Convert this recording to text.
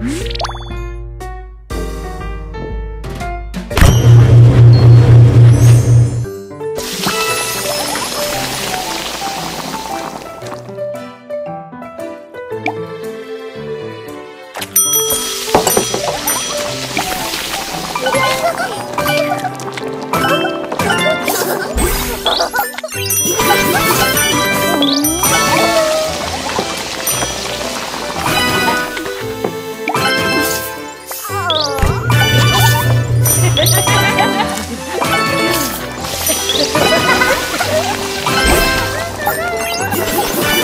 음. Yeah.